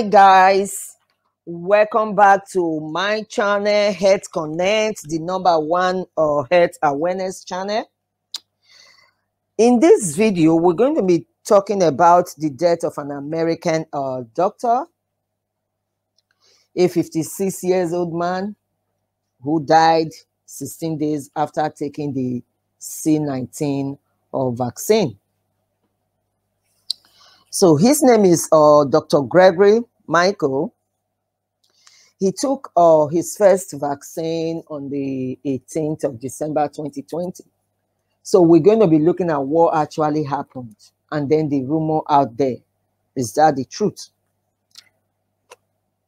Hi guys, welcome back to my channel Health Connect, the number one uh, health awareness channel. In this video, we're going to be talking about the death of an American uh, doctor, a 56 years old man who died 16 days after taking the C19 uh, vaccine. So his name is uh, Dr. Gregory Michael. He took uh, his first vaccine on the 18th of December 2020. So we're going to be looking at what actually happened and then the rumor out there. Is that the truth?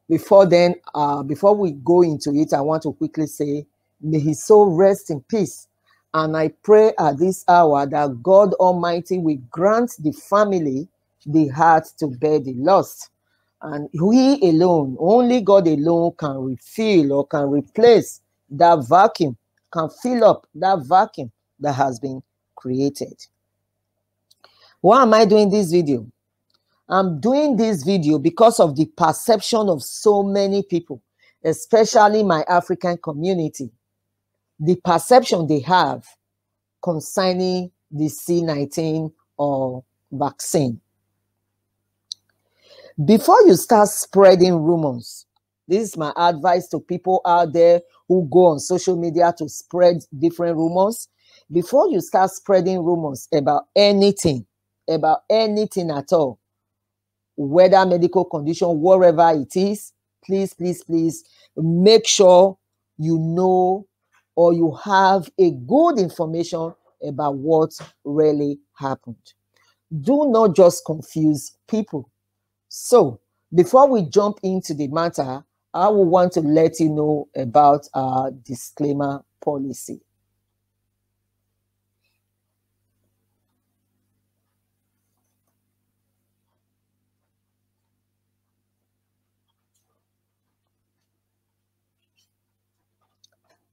Before then, uh, before we go into it, I want to quickly say, may his soul rest in peace. And I pray at this hour that God Almighty will grant the family the heart to bear the loss. And we alone, only God alone can refill or can replace that vacuum, can fill up that vacuum that has been created. Why am I doing this video? I'm doing this video because of the perception of so many people, especially my African community, the perception they have concerning the C19 or vaccine. Before you start spreading rumors, this is my advice to people out there who go on social media to spread different rumors. Before you start spreading rumors about anything, about anything at all, whether medical condition, wherever it is, please, please, please make sure you know or you have a good information about what really happened. Do not just confuse people. So, before we jump into the matter, I will want to let you know about our disclaimer policy.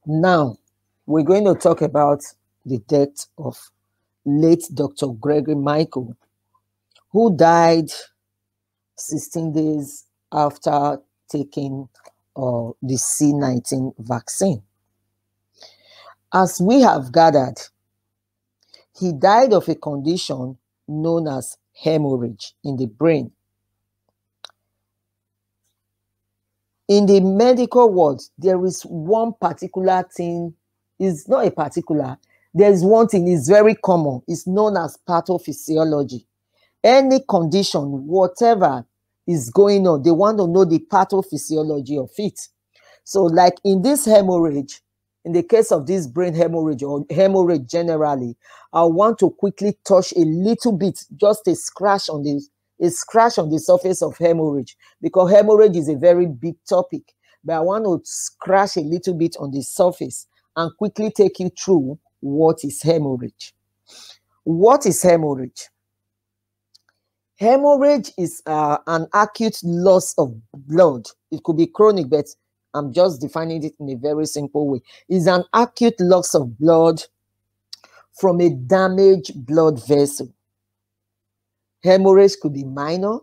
Now, we're going to talk about the death of late Dr. Gregory Michael, who died 16 days after taking uh, the C19 vaccine. As we have gathered, he died of a condition known as hemorrhage in the brain. In the medical world, there is one particular thing, is not a particular, there is one thing, is very common, it's known as pathophysiology. Any condition, whatever is going on. They want to know the pathophysiology of it. So, like in this hemorrhage, in the case of this brain hemorrhage or hemorrhage generally, I want to quickly touch a little bit, just a scratch on the a scratch on the surface of hemorrhage because hemorrhage is a very big topic. But I want to scratch a little bit on the surface and quickly take you through what is hemorrhage. What is hemorrhage? Hemorrhage is uh, an acute loss of blood. It could be chronic, but I'm just defining it in a very simple way. It's an acute loss of blood from a damaged blood vessel. Hemorrhage could be minor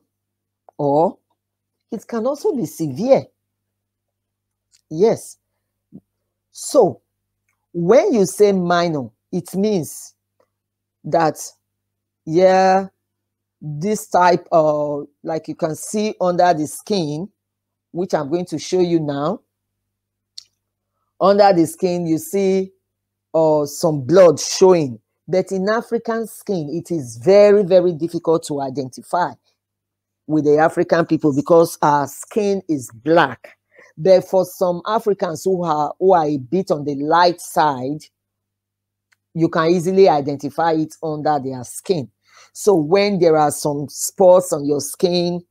or it can also be severe. Yes. So, when you say minor, it means that, yeah, this type of like you can see under the skin which i'm going to show you now. Under the skin you see uh, some blood showing. But in african skin it is very very difficult to identify with the african people because our skin is black. But for some africans who are who are a bit on the light side you can easily identify it under their skin so when there are some spots on your skin,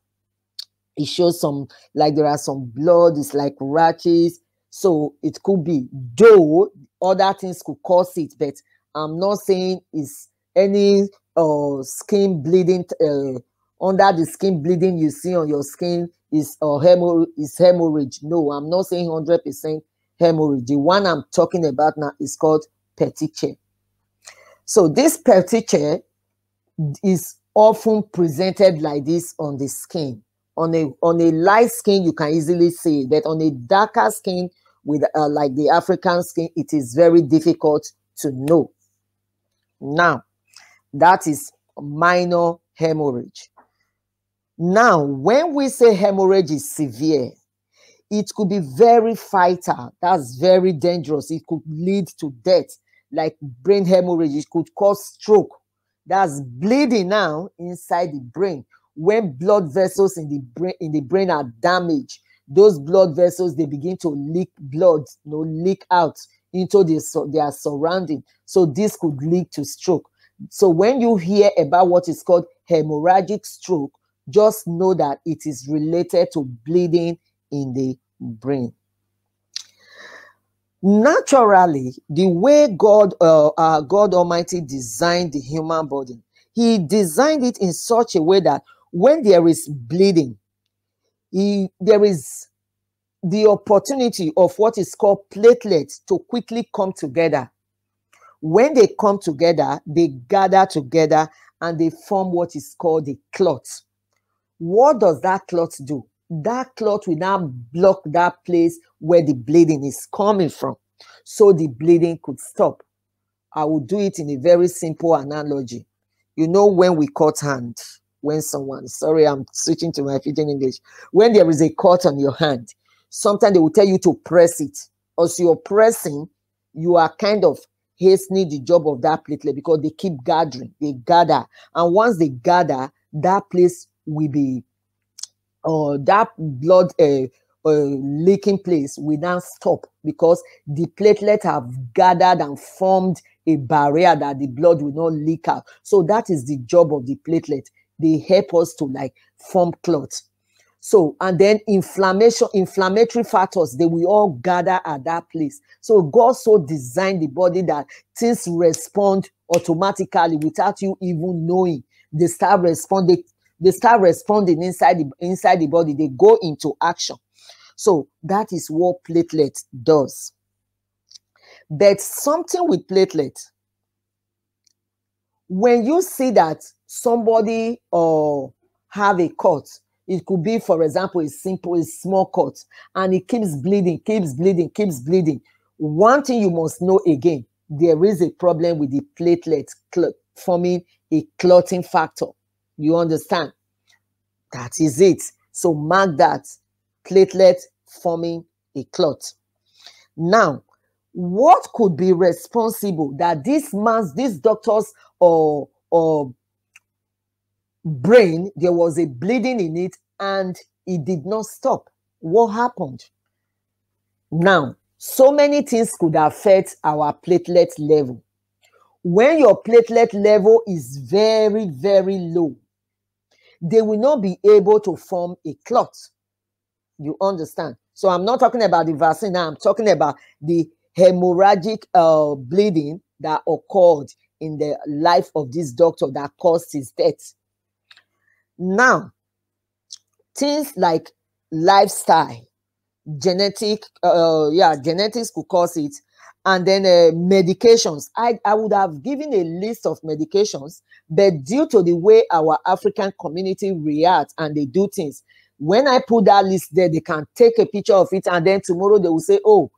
it shows some like there are some blood, it's like rashes. So it could be, though other things could cause it, but I'm not saying it's any uh, skin bleeding uh, under the skin bleeding you see on your skin is uh, hemorrhage is hemorrhage. No, I'm not saying 100% hemorrhage. The one I'm talking about now is called petechiae. So this petechiae is often presented like this on the skin On a on a light skin, you can easily see it, but on a darker skin with uh, like the African skin, it is very difficult to know. Now, that is minor hemorrhage. Now, when we say hemorrhage is severe, it could be very fatal. That's very dangerous. It could lead to death, like brain hemorrhage. It could cause stroke. That's bleeding now inside the brain. When blood vessels in the brain in the brain are damaged, those blood vessels they begin to leak blood, you know, leak out into the, their surrounding. So this could lead to stroke. So when you hear about what is called hemorrhagic stroke, just know that it is related to bleeding in the brain. Naturally, the way God, uh, uh, God Almighty designed the human body, He designed it in such a way that when there is bleeding, he, there is the opportunity of what is called platelets to quickly come together. When they come together, they gather together and they form what is called a clot. What does that clot do? That clot will now block that place where the bleeding is coming from. So the bleeding could stop. I will do it in a very simple analogy. You know, when we cut hand, when someone, sorry, I'm switching to my pidgin English, when there is a cut on your hand, sometimes they will tell you to press it. As you're pressing, you are kind of hastening the job of that platelet because they keep gathering, they gather. And once they gather, that place will be uh, that blood uh, uh, leaking place will now stop because the platelet have gathered and formed a barrier that the blood will not leak out. So that is the job of the platelet. They help us to like form clots. So, and then inflammation, inflammatory factors, they will all gather at that place. So God so designed the body that things respond automatically without you even knowing. They start responding they start responding inside the inside the body. They go into action. So that is what platelet does. But something with platelet when you see that somebody or uh, have a cut it could be for example a simple a small cut and it keeps bleeding keeps bleeding keeps bleeding. One thing you must know again there is a problem with the platelet forming a clotting factor you understand? That is it. So mark that platelet forming a clot. Now, what could be responsible that this man's, this doctor's or or brain, there was a bleeding in it and it did not stop. What happened? Now, so many things could affect our platelet level. When your platelet level is very, very low, they will not be able to form a clot. You understand? So I'm not talking about the vaccine. I'm talking about the hemorrhagic uh, bleeding that occurred in the life of this doctor that caused his death. Now, things like lifestyle, genetic, uh, yeah, genetics could cause it, and then uh, medications. I, I would have given a list of medications, but due to the way our African community react and they do things, when I put that list there, they can take a picture of it, and then tomorrow they will say, "Oh,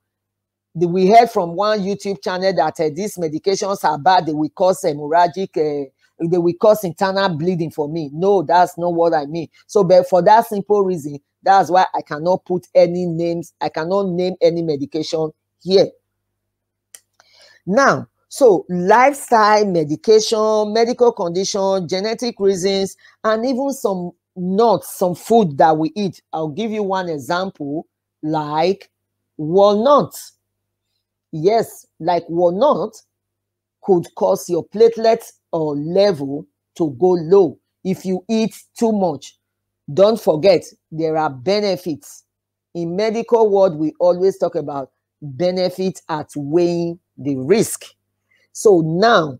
the, we heard from one YouTube channel that uh, these medications are bad. They will cause hemorrhagic." Uh, they will cause internal bleeding for me. No, that's not what I mean. So, but for that simple reason, that's why I cannot put any names. I cannot name any medication here. Now, so lifestyle, medication, medical condition, genetic reasons, and even some nuts, some food that we eat. I'll give you one example, like walnuts. Yes, like walnut could cause your platelets or level to go low if you eat too much. Don't forget, there are benefits. In medical world, we always talk about benefits outweighing the risk. So now,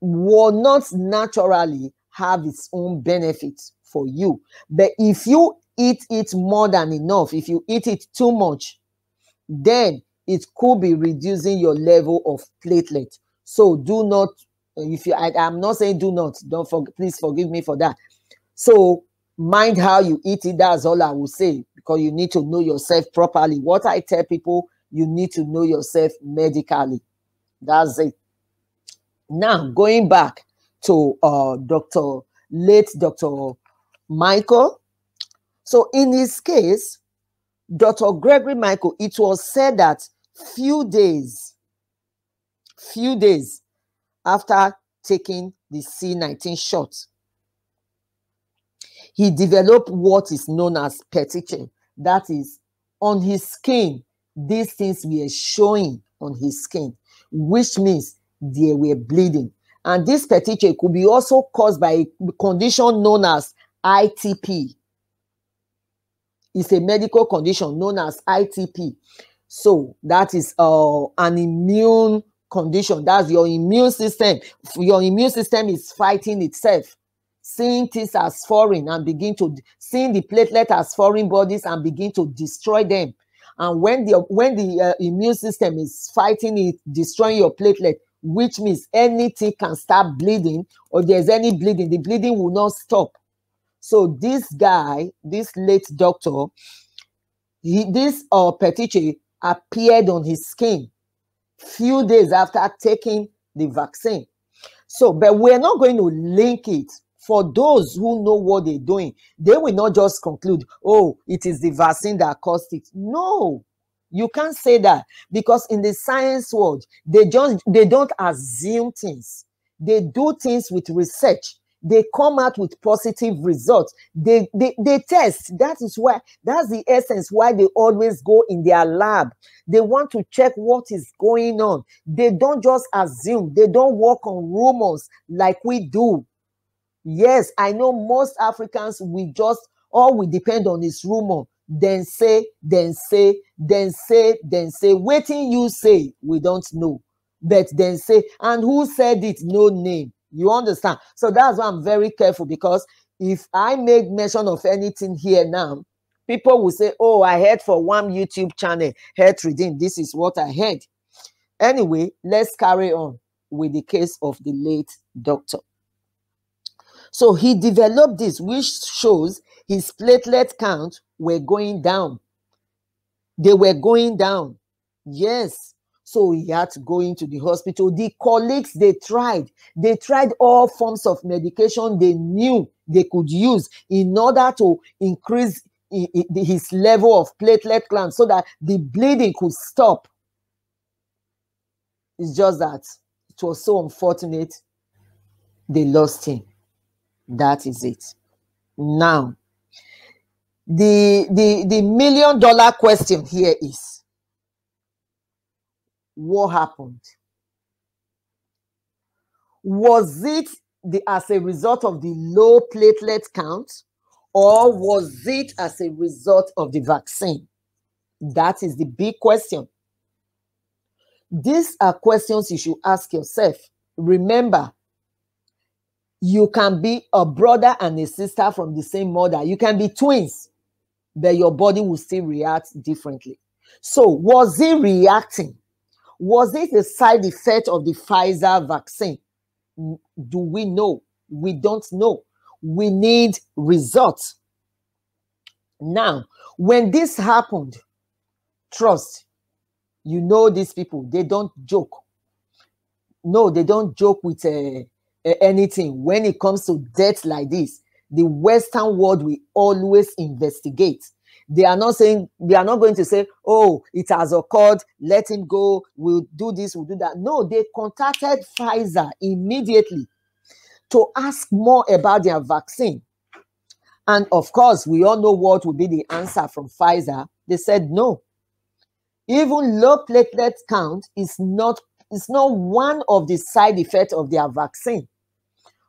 will not naturally have its own benefits for you. But if you eat it more than enough, if you eat it too much, then it could be reducing your level of platelet. So do not, if you, I, am not saying do not, don't for, please forgive me for that. So mind how you eat it. That's all I will say because you need to know yourself properly. What I tell people, you need to know yourself medically. That's it. Now, going back to uh, Dr. late Dr. Michael. So, in his case, Dr. Gregory Michael, it was said that few days, few days after taking the C19 shot, he developed what is known as petechiae. That is, on his skin, these things were showing on his skin, which means they were bleeding. And this petechiae could be also caused by a condition known as ITP. It's a medical condition known as ITP. So that is uh, an immune condition. That's your immune system. Your immune system is fighting itself, seeing things as foreign and begin to seeing the platelet as foreign bodies and begin to destroy them. And when the when the uh, immune system is fighting it, destroying your platelet, which means anything can start bleeding, or there's any bleeding, the bleeding will not stop. So this guy, this late doctor, he, this uh, petechiae appeared on his skin few days after taking the vaccine. So, but we're not going to link it for those who know what they're doing. They will not just conclude, oh, it is the vaccine that caused it. No, you can't say that because in the science world, they just they don't assume things. They do things with research. They come out with positive results. They, they they test. That is why that's the essence why they always go in their lab. They want to check what is going on. They don't just assume. They don't work on rumors like we do. Yes, I know most Africans we just all we depend on is rumor then say, then say, then say, then say. Waiting you say, we don't know. But then say, and who said it? No name. You understand? So that's why I'm very careful because if I make mention of anything here now, people will say, Oh, I heard for one YouTube channel, Health Redeem. This is what I heard. Anyway, let's carry on with the case of the late doctor. So he developed this, which shows his platelet count were going down. They were going down. Yes. So he had to go into the hospital. The colleagues, they tried. They tried all forms of medication they knew they could use in order to increase his level of platelet count so that the bleeding could stop. It's just that it was so unfortunate they lost him. That is it. Now, the the the million dollar question here is what happened? Was it the as a result of the low platelet count or was it as a result of the vaccine? That is the big question. These are questions you should ask yourself. Remember you can be a brother and a sister from the same mother you can be twins but your body will still react differently. So, was it reacting? Was it a side effect of the Pfizer vaccine? Do we know? We don't know. We need results. Now, when this happened, trust, you know these people, they don't joke. No, they don't joke with uh, anything. When it comes to death like this, the Western world will always investigate. They are not saying, they are not going to say, oh, it has occurred, let him go, we'll do this, we'll do that. No, they contacted Pfizer immediately to ask more about their vaccine. And of course, we all know what would be the answer from Pfizer. They said no. Even low platelet count is not, is not one of the side effects of their vaccine.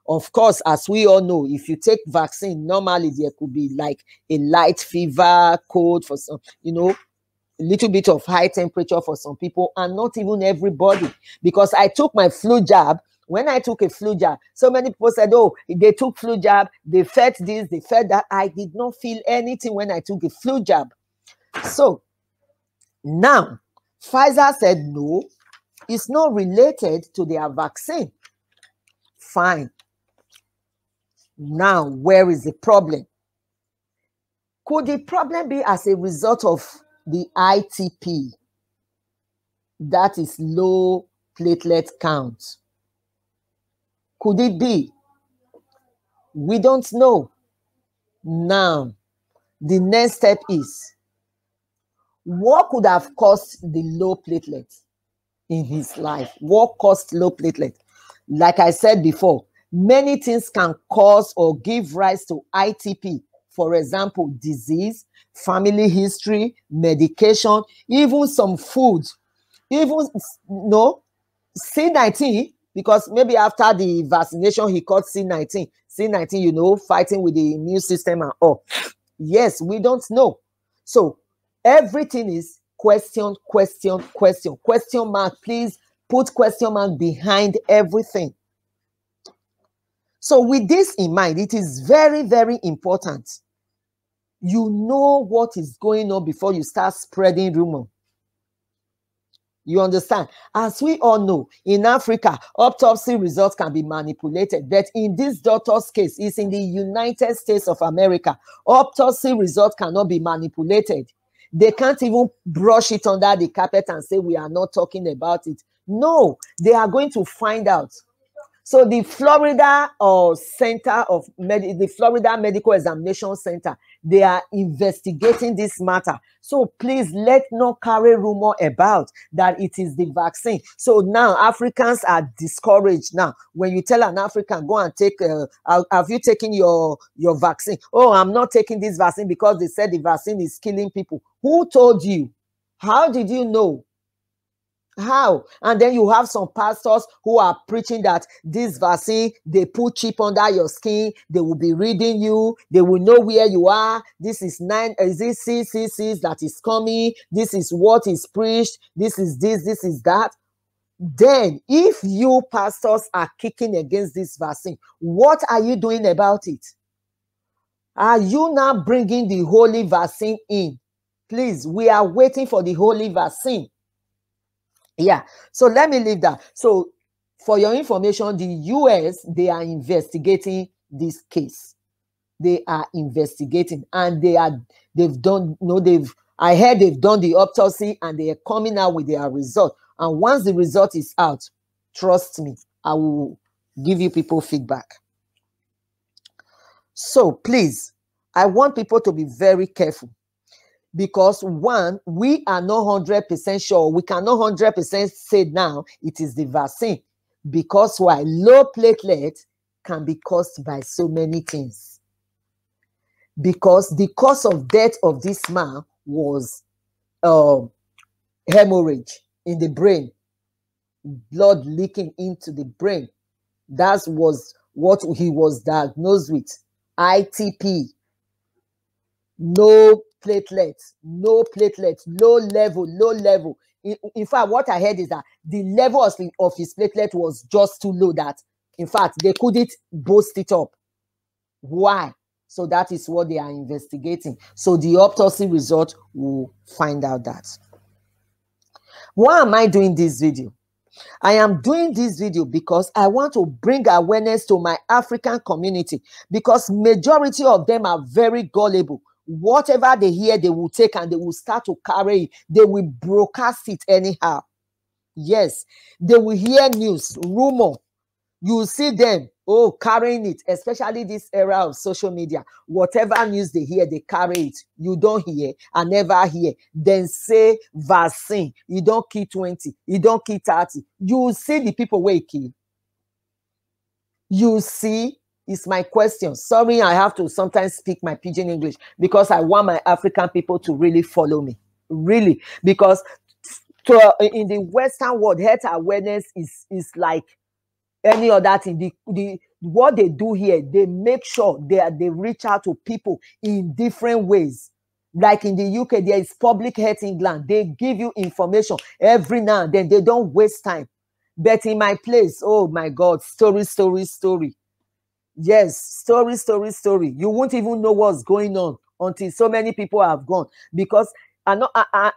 Of course, as we all know, if you take vaccine, normally there could be like a light fever, cold for some, you know, a little bit of high temperature for some people, and not even everybody. Because I took my flu jab. When I took a flu jab, so many people said, Oh, they took flu jab, they felt this, they felt that. I did not feel anything when I took a flu jab. So now, Pfizer said, No, it's not related to their vaccine. Fine. Now, where is the problem? Could the problem be as a result of the ITP? That is low platelet count. Could it be? We don't know. Now, the next step is what could have caused the low platelet in his life? What caused low platelet? Like I said before, many things can cause or give rise to ITP. For example, disease, family history, medication, even some food, even no C19, because maybe after the vaccination he caught C19. C19, you know, fighting with the immune system and all. Yes, we don't know. So everything is question, question, question, question mark. Please put question mark behind everything. So, with this in mind, it is very, very important. You know what is going on before you start spreading rumor. You understand? As we all know, in Africa, autopsy results can be manipulated. But in this daughter's case, it's in the United States of America. Autopsy results cannot be manipulated. They can't even brush it under the carpet and say we are not talking about it. No, they are going to find out. So the Florida uh, Center of the Florida Medical Examination Center, they are investigating this matter. So please let not carry rumor about that it is the vaccine. So now Africans are discouraged. Now, when you tell an African, go and take, uh, have you taken your your vaccine? Oh, I'm not taking this vaccine because they said the vaccine is killing people. Who told you? How did you know? How? And then you have some pastors who are preaching that this vaccine, they put chip under your skin, they will be reading you, they will know where you are. This is nine, is this CCCs that is coming? This is what is preached, this is this, this is that. Then, if you pastors are kicking against this vaccine, what are you doing about it? Are you now bringing the holy vaccine in? Please, we are waiting for the holy vaccine yeah. So let me leave that. So for your information the us they are investigating this case. They are investigating and they are they've done no they've i heard they've done the autopsy and they are coming out with their result. And once the result is out trust me i will give you people feedback. So please i want people to be very careful because one, we are not 100% sure. We cannot 100% say now it is the vaccine because why? Low platelet can be caused by so many things. Because the cause of death of this man was uh, hemorrhage in the brain, blood leaking into the brain. That was what he was diagnosed with ITP. No platelets, no platelets, low level, low level. In, in, fact, what I heard is that the level of, of his platelet was just too low that, in fact, they couldn't boost it up. Why? So that is what they are investigating. So the autopsy result will find out that. Why am I doing this video? I am doing this video because I want to bring awareness to my African community because majority of them are very gullible whatever they hear, they will take and they will start to carry it. They will broadcast it anyhow. Yes, they will hear news, rumor. You see them, oh, carrying it, especially this era of social media. Whatever news they hear, they carry it. You don't hear, I never hear. Then say vaccine. You don't kill 20, you don't kill 30. You see the people kill. You see is my question. Sorry, I have to sometimes speak my pidgin English because I want my African people to really follow me. Really, because to, in the Western world, health awareness is is like any other thing. The, the what they do here, they make sure they they reach out to people in different ways. Like in the UK, there is Public Health England. They give you information every now and then. They don't waste time. But in my place, oh my God, story, story, story Yes, story, story, story. You won't even know what's going on until so many people have gone because and,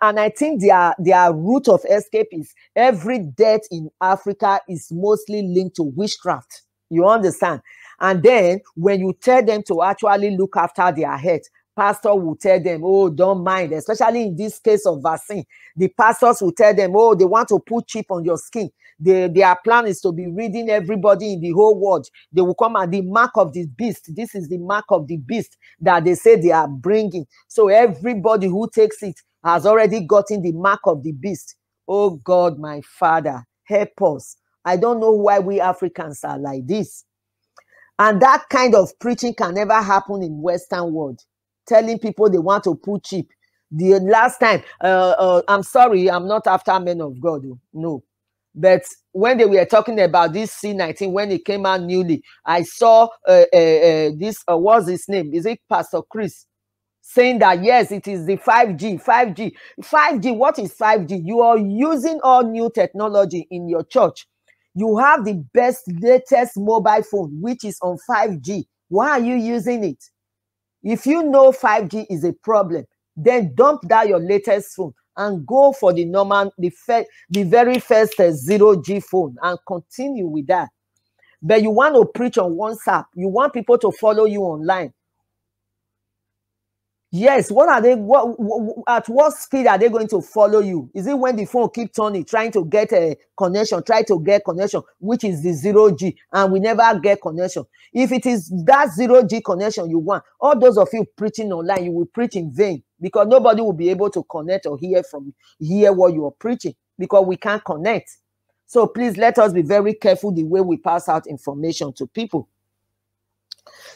and I think their their route of escape is every death in Africa is mostly linked to witchcraft. You understand? And then when you tell them to actually look after their health, pastor will tell them, oh, don't mind, especially in this case of vaccine. The pastors will tell them, oh, they want to put chip on your skin. They, their plan is to be reading everybody in the whole world. They will come at the mark of the beast. This is the mark of the beast that they say they are bringing. So everybody who takes it has already gotten the mark of the beast. Oh God, my Father, help us. I don't know why we Africans are like this. And that kind of preaching can never happen in Western world telling people they want to put cheap. The last time, uh, uh, I'm sorry, I'm not after men of God. Oh, no. But when they were talking about this C19, when it came out newly, I saw uh, uh, uh this, uh, what's his name? Is it Pastor Chris? Saying that yes, it is the 5G, 5G, 5G. What is 5G? You are using all new technology in your church. You have the best, latest mobile phone, which is on 5G. Why are you using it? If you know 5G is a problem, then dump that your latest phone and go for the normal, the, the very first uh, zero G phone and continue with that. But you want to preach on WhatsApp, you want people to follow you online. Yes, what are they? What, what, at what speed are they going to follow you? Is it when the phone keep turning, trying to get a connection, try to get connection, which is the zero G, and we never get connection? If it is that zero G connection you want, all those of you preaching online, you will preach in vain because nobody will be able to connect or hear from hear what you are preaching because we can't connect. So please let us be very careful the way we pass out information to people.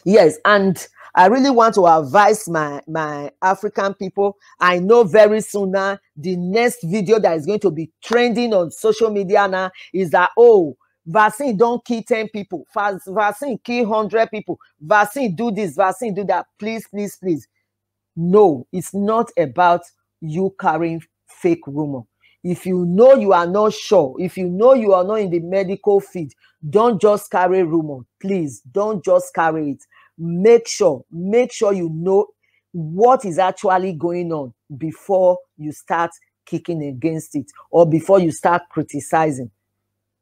Yes, and I really want to advise my, my African people. I know very soon now, the next video that is going to be trending on social media now is that, oh, vaccine don't kill 10 people. Vaccine kill 100 people. Vaccine do this, vaccine do that. Please, please, please. No, it's not about you carrying fake rumor. If you know you are not sure, if you know you are not in the medical field, don't just carry rumor. Please, don't just carry it make sure make sure you know what is actually going on before you start kicking against it or before you start criticizing.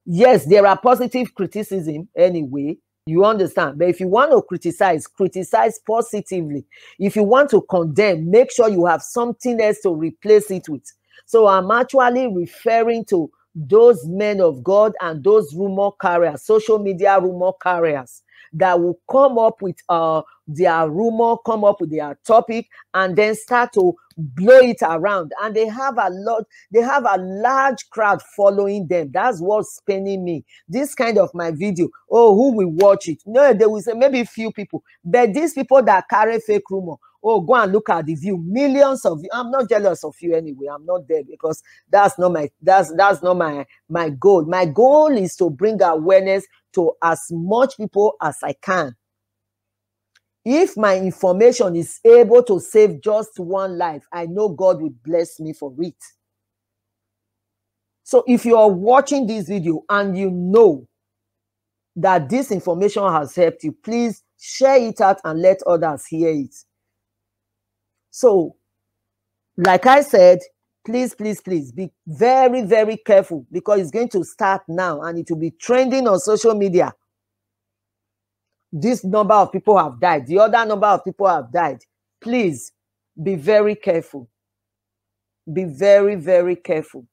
Yes there are positive criticism anyway you understand but if you want to criticize criticize positively. If you want to condemn make sure you have something else to replace it with. So i'm actually referring to those men of god and those rumor carriers social media rumor carriers that will come up with uh, their rumor, come up with their topic, and then start to blow it around. And they have a lot, they have a large crowd following them. That's what's paining me. This kind of my video, oh, who will watch it? No, they will say maybe few people, but these people that carry fake rumor, oh go and look at the view millions of you i'm not jealous of you anyway i'm not there because that's not my that's that's not my my goal my goal is to bring awareness to as much people as I can. If my information is able to save just one life, I know God will bless me for it. So if you are watching this video and you know that this information has helped you, please share it out and let others hear it. So, like I said, please, please, please be very, very careful because it's going to start now and it will be trending on social media. This number of people have died. The other number of people have died. Please be very careful. Be very, very careful.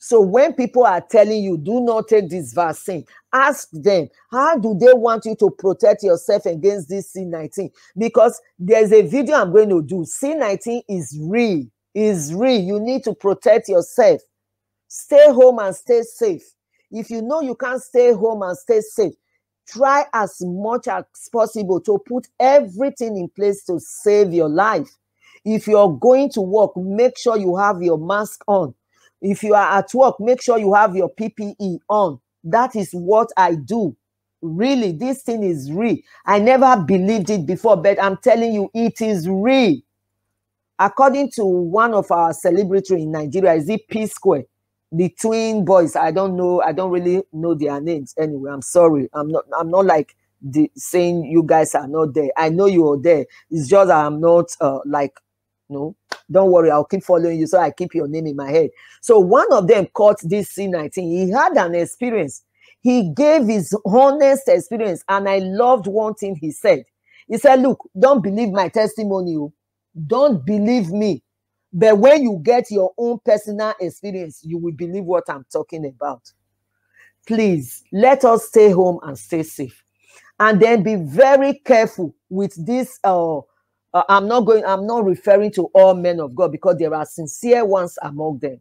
So when people are telling you, do not take this vaccine, ask them, how do they want you to protect yourself against this C19? Because there's a video I'm going to do. C19 is real is real. You need to protect yourself. Stay home and stay safe. If you know you can't stay home and stay safe, try as much as possible to put everything in place to save your life. If you're going to work, make sure you have your mask on. If you are at work, make sure you have your PPE on. That is what I do. Really, this thing is real. I never believed it before, but I'm telling you, it is real according to one of our celebrity in Nigeria, is it P Square? The twin boys. I don't know. I don't really know their names. Anyway, I'm sorry. I'm not. I'm not like the saying you guys are not there. I know you are there. It's just I'm not uh, like no. Don't worry. I'll keep following you, so I keep your name in my head. So one of them caught this C19. He had an experience. He gave his honest experience, and I loved one thing he said. He said, Look, don't believe my testimony. Don't believe me. But when you get your own personal experience, you will believe what I'm talking about. Please let us stay home and stay safe. And then be very careful with this. Uh, uh, I'm not going, I'm not referring to all men of God because there are sincere ones among them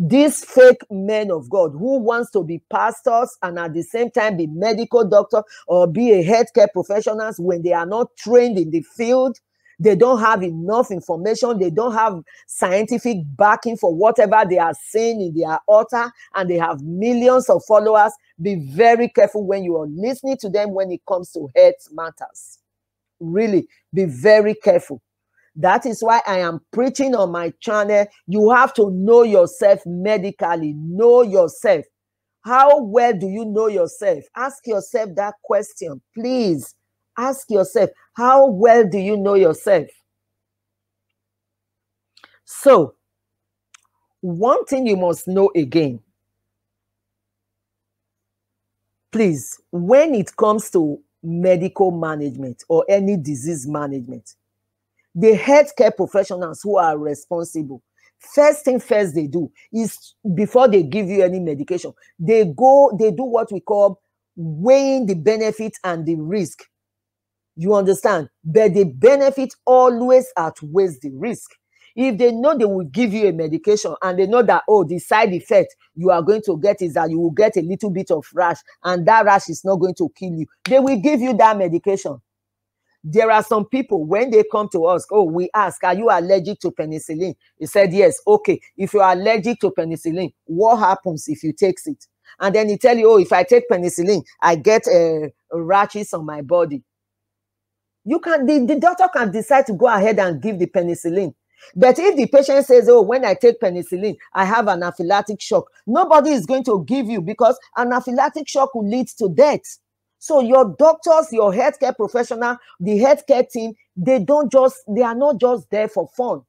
these fake men of God who wants to be pastors and at the same time be medical doctor or be a healthcare professionals when they are not trained in the field, they don't have enough information, they don't have scientific backing for whatever they are saying in their altar, and they have millions of followers. Be very careful when you are listening to them when it comes to health matters. Really, be very careful. That is why I am preaching on my channel. You have to know yourself medically. Know yourself. How well do you know yourself? Ask yourself that question, please. Ask yourself, how well do you know yourself? So, one thing you must know again, please, when it comes to medical management or any disease management, the healthcare professionals who are responsible first thing first they do is before they give you any medication they go they do what we call weighing the benefit and the risk you understand? But the benefit always outweighs the risk. If they know they will give you a medication and they know that oh the side effect you are going to get is that you will get a little bit of rash and that rash is not going to kill you they will give you that medication. There are some people when they come to us oh we ask are you allergic to penicillin? He said yes. Okay if you are allergic to penicillin what happens if you take it? And then he tell you oh if i take penicillin i get uh, rashes on my body you can the, the doctor can decide to go ahead and give the penicillin but if the patient says oh when i take penicillin i have an anaphylactic shock nobody is going to give you because anaphylactic shock will lead to death so your doctors, your healthcare professional, the healthcare team, they don't just, they are not just there for fun.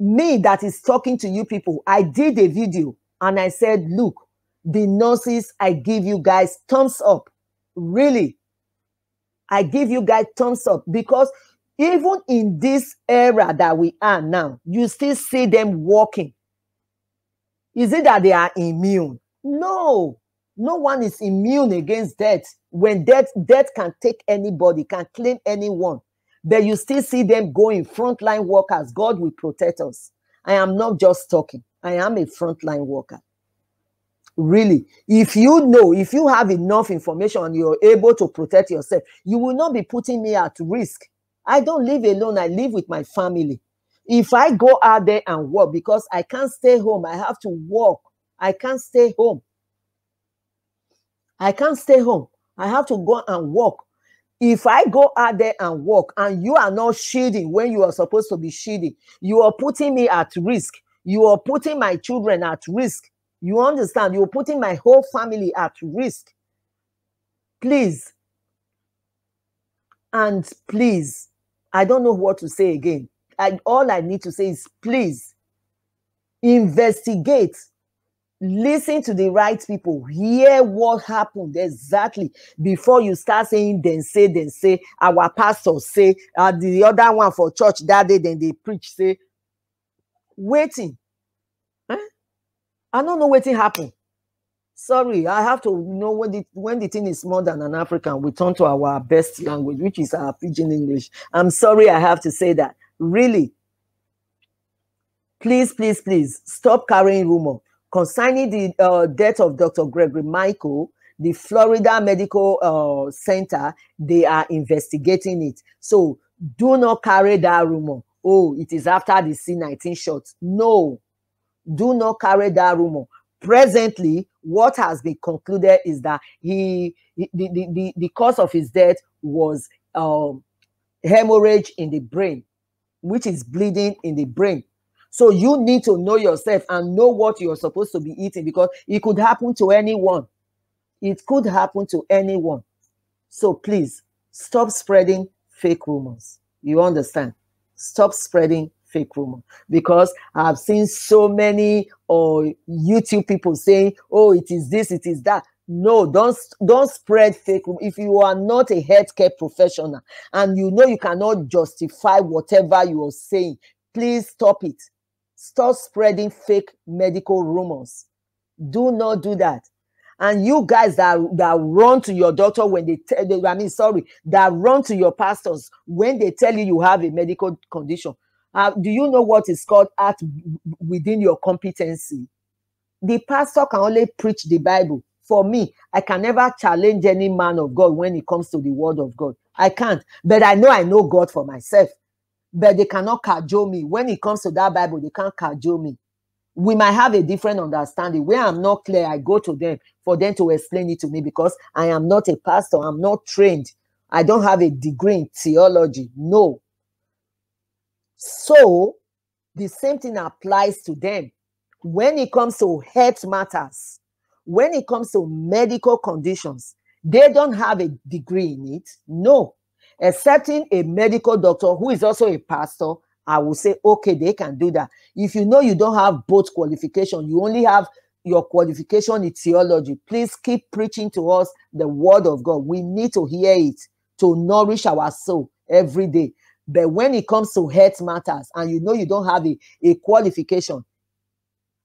Me that is talking to you people, I did a video and I said, look, the nurses, I give you guys thumbs up. Really. I give you guys thumbs up because even in this era that we are now, you still see them walking. Is it that they are immune? No, no one is immune against death. When death, death can take anybody, can claim anyone. But you still see them going frontline workers. God will protect us. I am not just talking. I am a frontline worker. Really, if you know, if you have enough information and you're able to protect yourself, you will not be putting me at risk. I don't live alone, I live with my family. If I go out there and work because I can't stay home, I have to work. I can't stay home. I can't stay home. I have to go and work. If I go out there and work and you are not shielding when you are supposed to be shielding, you are putting me at risk. You are putting my children at risk. You understand? You're putting my whole family at risk. Please. And please, I don't know what to say again. I, all I need to say is please investigate listen to the right people hear what happened exactly before you start saying then say then say our pastor say uh, the other one for church that day then they preach say waiting? I don't know waiting happen sorry i have to know when the when the thing is more than an african we turn to our best language which is our pidgin english i'm sorry i have to say that really please please please stop carrying rumor concerning the uh, death of Dr. Gregory Michael, the Florida Medical uh, Center, they are investigating it. So do not carry that rumor. Oh, it is after the C19 shots. No, do not carry that rumor. Presently, what has been concluded is that he, he the, the, the, the cause of his death was um, hemorrhage in the brain, which is bleeding in the brain. So you need to know yourself and know what you're supposed to be eating because it could happen to anyone. It could happen to anyone. So please stop spreading fake rumors. You understand? Stop spreading fake rumor because I've seen so many or uh, YouTube people saying, "Oh, it is this, it is that." no don't don't spread fake if you are not a healthcare professional and you know you cannot justify whatever you are saying please stop it stop spreading fake medical rumors do not do that and you guys that, that run to your doctor when they tell I mean, sorry, that run to your pastors when they tell you you have a medical condition. Uh, do you know what is called art within your competency? The pastor can only preach the Bible. For me, I can never challenge any man of God when it comes to the word of God. I can't. But I know I know God for myself. But they cannot cajole me. When it comes to that Bible, they can't cajole me we might have a different understanding. Where I'm not clear, I go to them for them to explain it to me because I am not a pastor. I'm not trained. I don't have a degree in theology. No. So the same thing applies to them. When it comes to health matters, when it comes to medical conditions, they don't have a degree in it. No. Excepting a medical doctor who is also a pastor I will say, okay, they can do that. If you know you don't have both qualification, you only have your qualification in theology, please keep preaching to us the word of God. We need to hear it to nourish our soul every day. But when it comes to health matters, and you know you don't have a, a qualification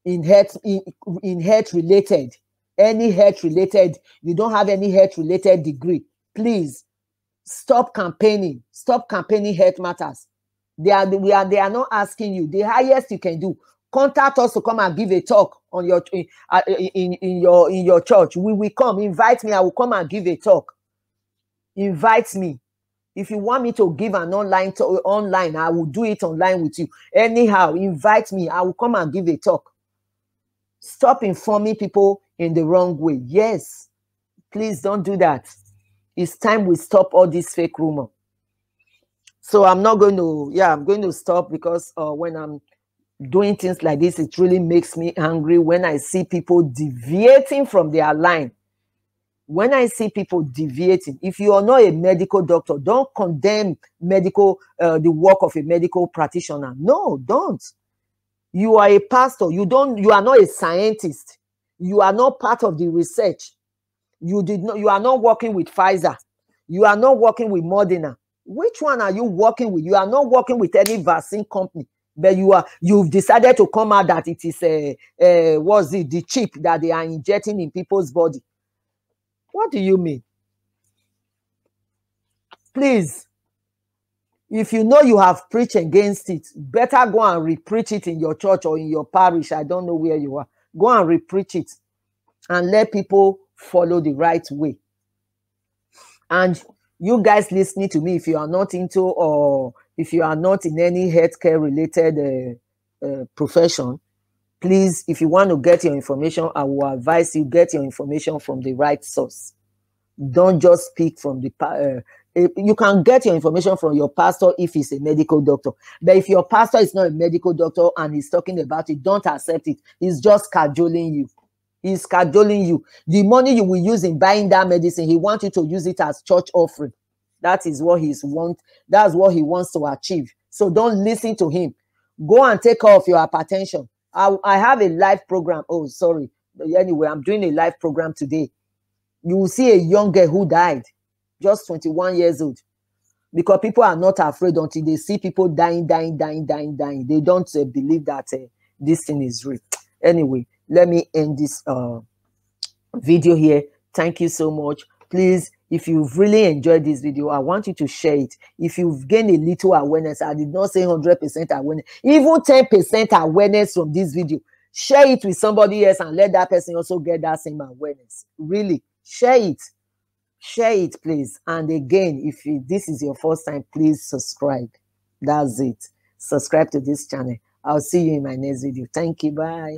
in health in, in health related, any health related, you don't have any health related degree, please stop campaigning. Stop campaigning health matters they are we are they are not asking you. The highest you can do. Contact us to come and give a talk on your in, uh, in, in your in your church. We will come. Invite me. I will come and give a talk. Invite me. If you want me to give an online to, online, I will do it online with you. Anyhow, invite me. I will come and give a talk. Stop informing people in the wrong way. Yes, please don't do that. It's time we stop all this fake rumor so i'm not going to yeah i'm going to stop because uh, when i'm doing things like this it really makes me angry when i see people deviating from their line when i see people deviating if you are not a medical doctor don't condemn medical uh, the work of a medical practitioner. No don't. You are a pastor. You don't you are not a scientist. You are not part of the research. You did not you are not working with pfizer. You are not working with moderna. Which one are you working with? You are not working with any vaccine company, but you are you've decided to come out that it is a, a what's it the chip that they are injecting in people's body. What do you mean? Please, if you know you have preached against it, better go and repreach it in your church or in your parish. I don't know where you are. Go and repreach it and let people follow the right way. And you guys listening to me, if you are not into or if you are not in any healthcare related uh, uh, profession, please, if you want to get your information, I will advise you get your information from the right source. Don't just speak from the. Uh, eh, you can get your information from your pastor if he's a medical doctor. But if your pastor is not a medical doctor and he's talking about it, don't accept it. He's just cajoling you. He's cajoling you. The money you will use in buying that medicine, he wants you to use it as church offering. That is what he's want. That's what he wants to achieve. So don't listen to him. Go and take care of your hypertension. I, I have a live program. Oh, sorry. Anyway, I'm doing a live program today. You will see a young girl who died, just 21 years old. Because people are not afraid until they see people dying, dying, dying, dying, dying. They don't uh, believe that uh, this thing is real. Anyway, let me end this uh, video here. Thank you so much. Please, if you've really enjoyed this video, I want you to share it. If you've gained a little awareness, I did not say 100% awareness, even 10% awareness from this video, share it with somebody else and let that person also get that same awareness. Really, share it. Share it, please. And again, if you, this is your first time, please subscribe. That's it. Subscribe to this channel. I'll see you in my next video. Thank you. Bye.